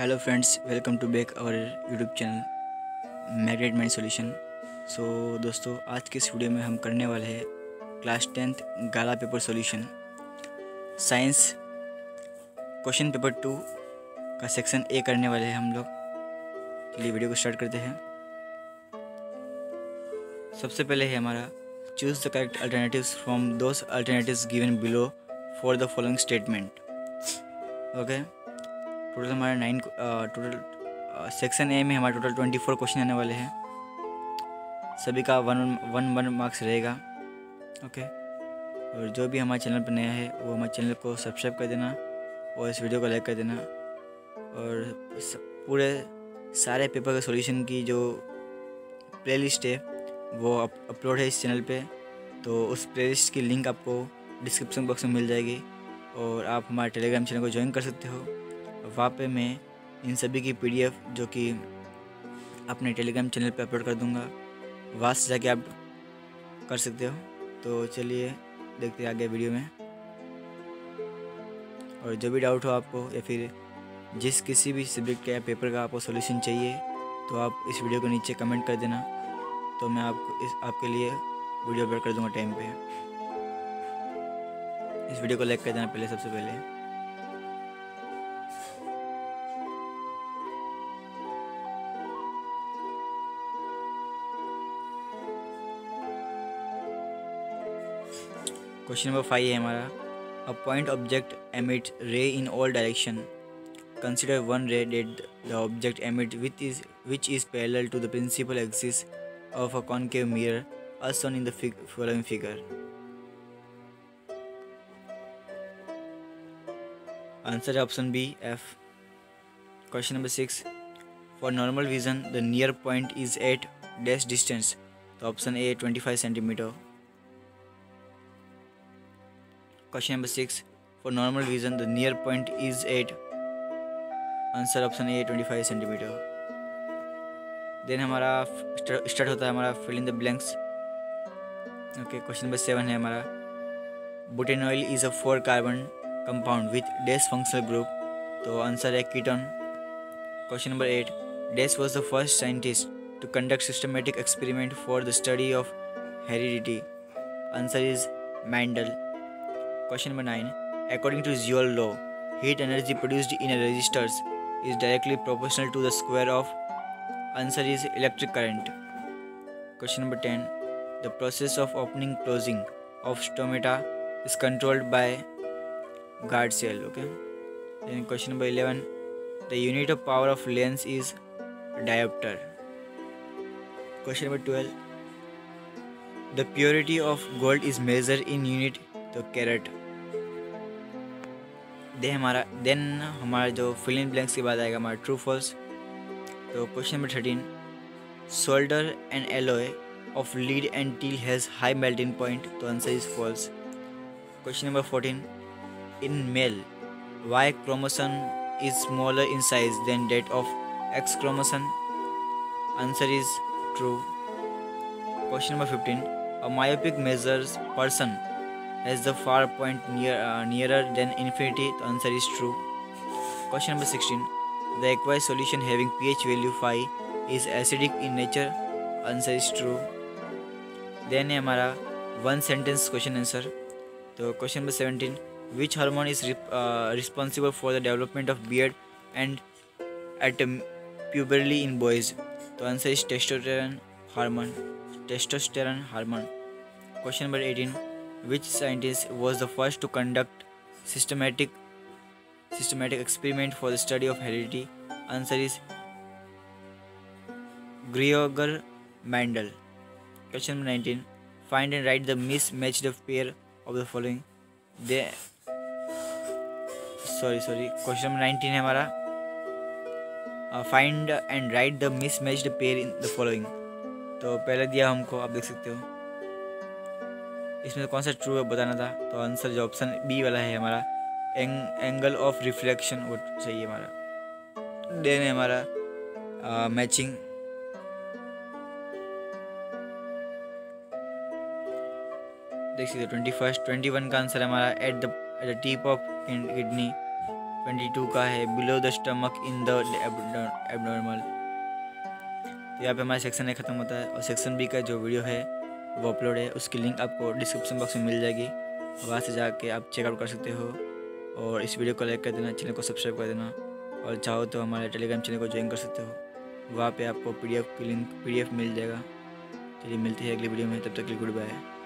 Hello friends welcome to back our YouTube channel magnet mind solution so दोस्तों, आज के इस वीडियो में हम करने वाले हैं class tenth Gala paper solution science question paper two का सेक्शन ए करने वाले हैं हम लोग। चलिए वीडियो को स्टार्ट करते हैं। सबसे पहले है हमारा choose the correct alternatives from those alternatives given below for the following statement okay total हमारा नाइन टोटल सेक्शन ए में हमारे टोटल ट्वेंटी फोर क्वेश्चन आने वाले हैं। सभी का one one one marks okay okay और जो भी हमारे चैनल पर नया है, वो हमारे चैनल को सब्सक्राइब कर देना और इस वीडियो को लाइक कर देना। और पूरे सारे पेपर के सॉल्यूशन की जो प्लेलिस्ट है, वो अपलोड है इस चैनल पे। तो उस प्लेलिस्ट की लिंक आपको डिस्क्रिप्शन बॉक्स में मिल जाएगी और आप हमारे टेलीग्राम चैनल को ज्वाइन कर सकते हो। वहाँ पे मैं इन सभी की पीडीएफ जो कि अपने टेलीग्राम चैनल पे अपलोड कर दूँगा। वहाँ से जाके आप कर सकते हो। तो चलिए देखते हैं आगे वीडियो में। और जो भी डाउट हो आपको या फिर जिस किसी भी सब्जेक्ट का या पेपर का आपको सोल्यूशन चाहिए तो आप इस वीडियो को नीचे कमेंट कर देना। तो मैं आपको इस, आपके लिए वीडियो अपलोड कर दूँगा टाइम पे। इस वीडियो को लाइक कर देना पहले, सबसे पहले। क्वेश्चन नंबर फाइव है हमारा। अ point object emit ray in all direction consider one ray that the object emit which is which is parallel to the principal axis of a concave mirror as shown in the figure answer है option B F question number six for normal vision the near point is at least distance तो option A twenty five centimetre Question number 6. For normal vision, the near point is at. Answer option A twenty five centimetre then हमारा start होता है हमारा fill in the blanks okay question number seven है हमारा. Butanol is a four carbon compound with this functional group तो answer है ketone question number eight this was the first scientist to conduct systematic experiment for the study of heredity answer is Mendel Question number 9. According to Joule law, heat energy produced in a resistor is directly proportional to the square of answer is electric current. Question number 10. The process of opening closing of stomata is controlled by guard cell. Okay. Then question number 11. The unit of power of lens is diopter. Question number 12. The purity of gold is measured in unit the carat. दे हमारा, then हमारा जो fill in blanks के बाद आएगा, हमारा true false तो question number thirteen solder and alloy of lead and tin has high melting point तो answer is false question number fourteen in male Y chromosome is smaller in size than that of X chromosome answer is true question number fifteen a myopic measures person as the far point near uh, nearer than infinity the answer is true question number 16 the aqueous solution having ph value 5 is acidic in nature answer is true then हमारा one sentence question answer तो question number 17 which hormone is uh, responsible for the development of beard and at puberty in boys तो answer is testosterone hormone testosterone hormone question number 18 which scientist was the first to conduct systematic systematic experiment for the study of heredity answer is Gregor Mendel question number 19 find and write the mismatched pair of the following they sorry sorry question number 19 है हमारा find and write the mismatched pair in the following तो पहले दिया हमको आप देख सकते हो इसमें कौन सा ट्रू है बताना था? तो आंसर जो ऑप्शन बी वाला है हमारा एंग, एंगल ऑफ़ रिफ्लेक्शन वो सही है हमारा। देन है हमारा मैचिंग देख सकते ट्वेंटी फ़र्स्ट ट्वेंटी वन का आंसर है हमारा at the at the tip of kidney twenty two का है below the stomach in the abnormal तो यहाँ पे हमारा सेक्शन ए ख़त्म होता है और सेक्शन बी का जो वीडियो है वो अपलोड है, उसकी लिंक आपको डिस्क्रिप्शन बॉक्स में मिल जाएगी। वहाँ से जाके आप चेकआउट कर सकते हो। और इस वीडियो को लाइक कर देना चैनल को सब्सक्राइब कर देना। और चाहो तो हमारे टेलीग्राम चैनल को ज्वाइन कर सकते हो। वहाँ पे आपको पीडीएफ की लिंक पीडीएफ मिल जाएगा। चलिए मिलती है अगली वीडियो में, तब तक के लिए गुड बाय